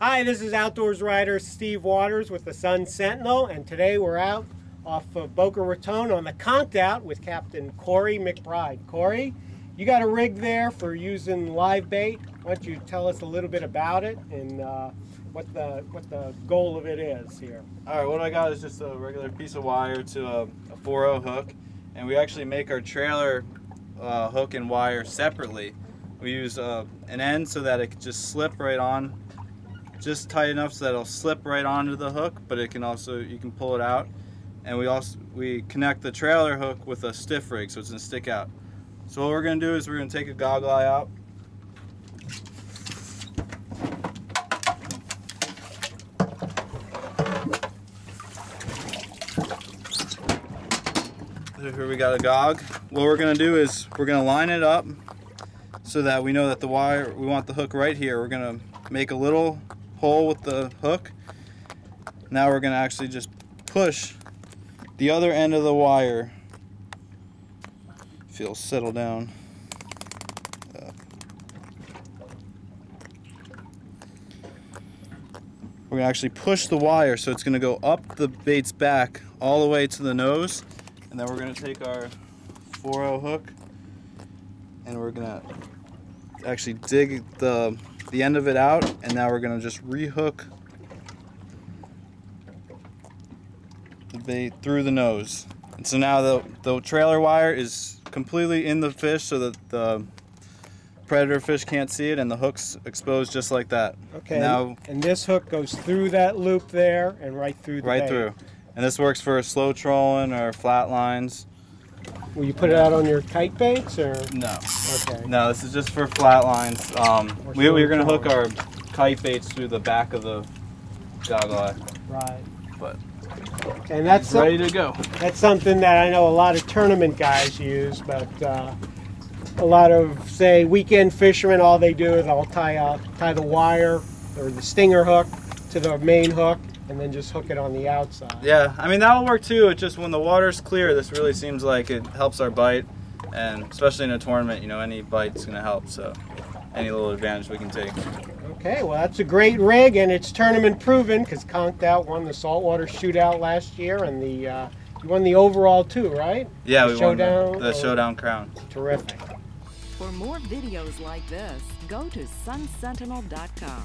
Hi, this is Outdoors Writer Steve Waters with the Sun Sentinel, and today we're out off of Boca Raton on the Conch Out with Captain Corey McBride. Corey, you got a rig there for using live bait. Why don't you tell us a little bit about it and uh, what the what the goal of it is here? All right, what I got is just a regular piece of wire to a, a 4 hook, and we actually make our trailer uh, hook and wire separately. We use uh, an end so that it can just slip right on, just tight enough so that it'll slip right onto the hook, but it can also, you can pull it out. And we also, we connect the trailer hook with a stiff rig so it's gonna stick out. So what we're gonna do is we're gonna take a goggle eye out. Here we got a gog. What we're gonna do is we're gonna line it up so that we know that the wire, we want the hook right here. We're gonna make a little hole with the hook. Now we're gonna actually just push the other end of the wire. Feel settle down. Uh, we're gonna actually push the wire so it's gonna go up the bait's back all the way to the nose and then we're gonna take our 4 hook and we're gonna actually dig the the end of it out and now we're gonna just rehook the bait through the nose and so now the, the trailer wire is completely in the fish so that the predator fish can't see it and the hook's exposed just like that Okay. now and this hook goes through that loop there and right through the right bait. through and this works for slow trolling or flat lines Will you put it out on your kite baits or? no Okay. No, this is just for flat lines. Um, we, we're gonna hook our kite baits through the back of the goggle eye, Right. but And that's ready to go. That's something that I know a lot of tournament guys use, but uh, a lot of say weekend fishermen, all they do is they'll tie out tie the wire or the stinger hook to the main hook, and then just hook it on the outside. Yeah, I mean that'll work too. It's just when the water's clear, this really seems like it helps our bite, and especially in a tournament, you know, any bite's gonna help. So any little advantage we can take. Okay, well that's a great rig, and it's tournament proven because Conked Out won the saltwater shootout last year, and the uh, you won the overall too, right? Yeah, The we won the, showdown, the or- showdown crown. Terrific. For more videos like this, go to sunsentinel.com.